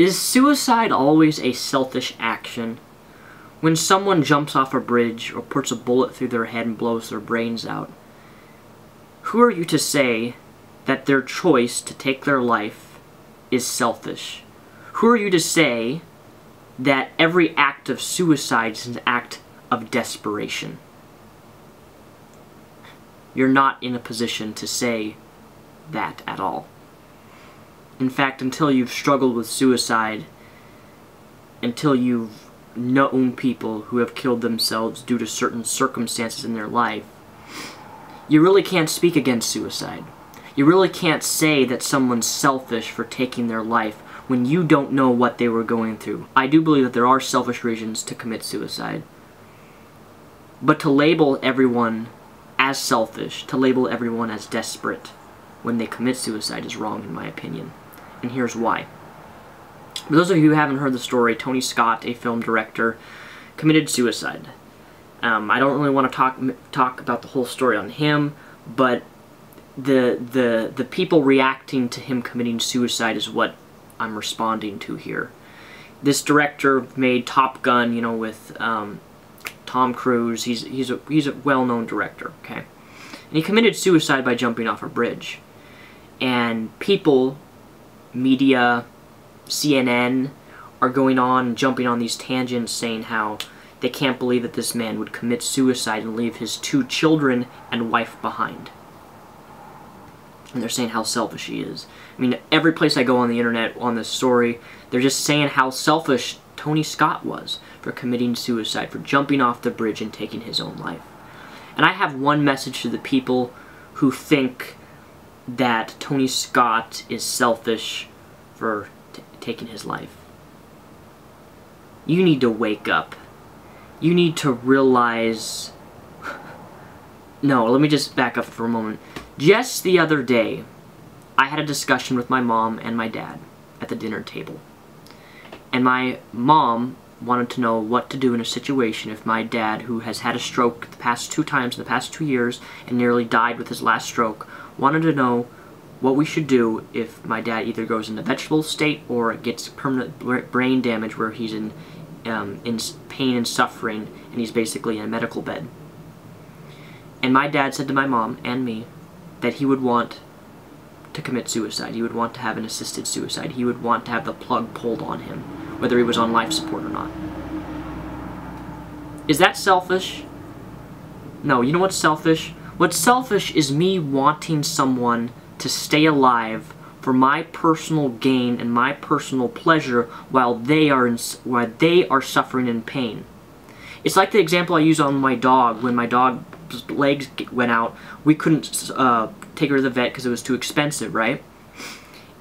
Is suicide always a selfish action? When someone jumps off a bridge or puts a bullet through their head and blows their brains out, who are you to say that their choice to take their life is selfish? Who are you to say that every act of suicide is an act of desperation? You're not in a position to say that at all. In fact, until you've struggled with suicide, until you've known people who have killed themselves due to certain circumstances in their life, you really can't speak against suicide. You really can't say that someone's selfish for taking their life when you don't know what they were going through. I do believe that there are selfish reasons to commit suicide. But to label everyone as selfish, to label everyone as desperate when they commit suicide is wrong in my opinion. And here's why. For those of you who haven't heard the story, Tony Scott, a film director, committed suicide. Um, I don't really want to talk talk about the whole story on him, but the the the people reacting to him committing suicide is what I'm responding to here. This director made Top Gun, you know, with um, Tom Cruise. He's he's a he's a well-known director, okay? And he committed suicide by jumping off a bridge. And people, media, CNN are going on jumping on these tangents saying how they can't believe that this man would commit suicide and leave his two children and wife behind. And they're saying how selfish he is. I mean, every place I go on the internet on this story, they're just saying how selfish Tony Scott was for committing suicide, for jumping off the bridge and taking his own life. And I have one message to the people who think that Tony Scott is selfish for taking his life. You need to wake up. You need to realize... no, let me just back up for a moment. Just the other day, I had a discussion with my mom and my dad at the dinner table. And my mom wanted to know what to do in a situation if my dad, who has had a stroke the past two times in the past two years and nearly died with his last stroke, wanted to know what we should do if my dad either goes into vegetable state or gets permanent brain damage where he's in um, in pain and suffering and he's basically in a medical bed. And my dad said to my mom and me that he would want to commit suicide. He would want to have an assisted suicide. He would want to have the plug pulled on him, whether he was on life support or not. Is that selfish? No, you know what's selfish? What's selfish is me wanting someone to stay alive for my personal gain and my personal pleasure while they are in, while they are suffering in pain. It's like the example I use on my dog. When my dog's legs went out, we couldn't uh, take her to the vet because it was too expensive, right?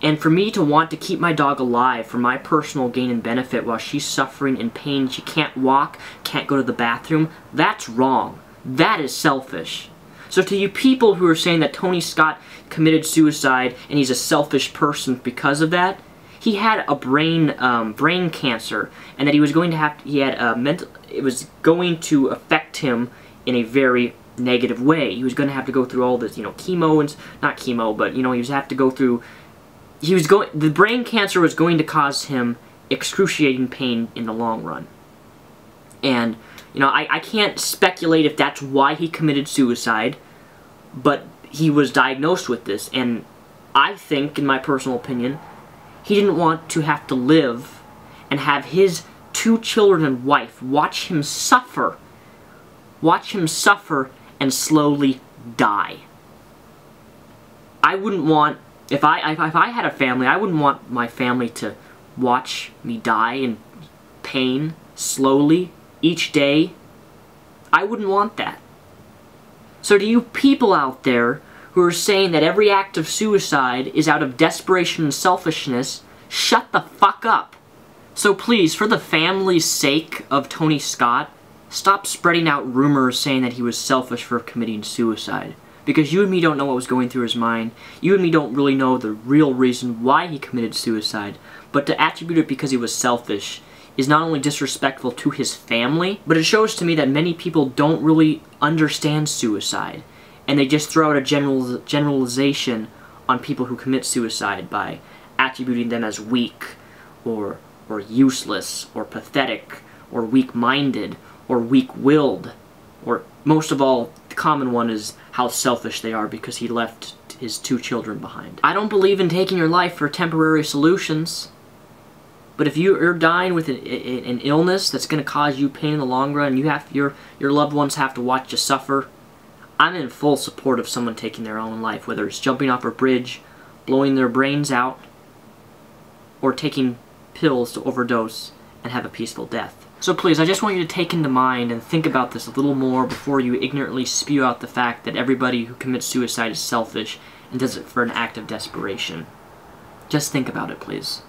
And for me to want to keep my dog alive for my personal gain and benefit while she's suffering in pain, she can't walk, can't go to the bathroom, that's wrong. That is selfish. So to you people who are saying that Tony Scott committed suicide and he's a selfish person because of that, he had a brain um, brain cancer and that he was going to have to, he had a mental it was going to affect him in a very negative way. He was going to have to go through all this, you know, chemo and not chemo, but you know, he was have to go through he was going the brain cancer was going to cause him excruciating pain in the long run. And you know, I, I can't speculate if that's why he committed suicide, but he was diagnosed with this, and I think, in my personal opinion, he didn't want to have to live and have his two children and wife watch him suffer, watch him suffer and slowly die. I wouldn't want, if I, if I had a family, I wouldn't want my family to watch me die in pain slowly each day. I wouldn't want that. So to you people out there who are saying that every act of suicide is out of desperation and selfishness, shut the fuck up. So please, for the family's sake of Tony Scott, stop spreading out rumors saying that he was selfish for committing suicide. Because you and me don't know what was going through his mind. You and me don't really know the real reason why he committed suicide. But to attribute it because he was selfish is not only disrespectful to his family, but it shows to me that many people don't really understand suicide. And they just throw out a general generalization on people who commit suicide by attributing them as weak or or useless or pathetic or weak-minded or weak-willed or most of all the common one is how selfish they are because he left his two children behind. I don't believe in taking your life for temporary solutions. But if you're dying with an, an illness that's going to cause you pain in the long run, you have your your loved ones have to watch you suffer. I'm in full support of someone taking their own life, whether it's jumping off a bridge, blowing their brains out, or taking pills to overdose and have a peaceful death. So please, I just want you to take into mind and think about this a little more before you ignorantly spew out the fact that everybody who commits suicide is selfish and does it for an act of desperation. Just think about it, please.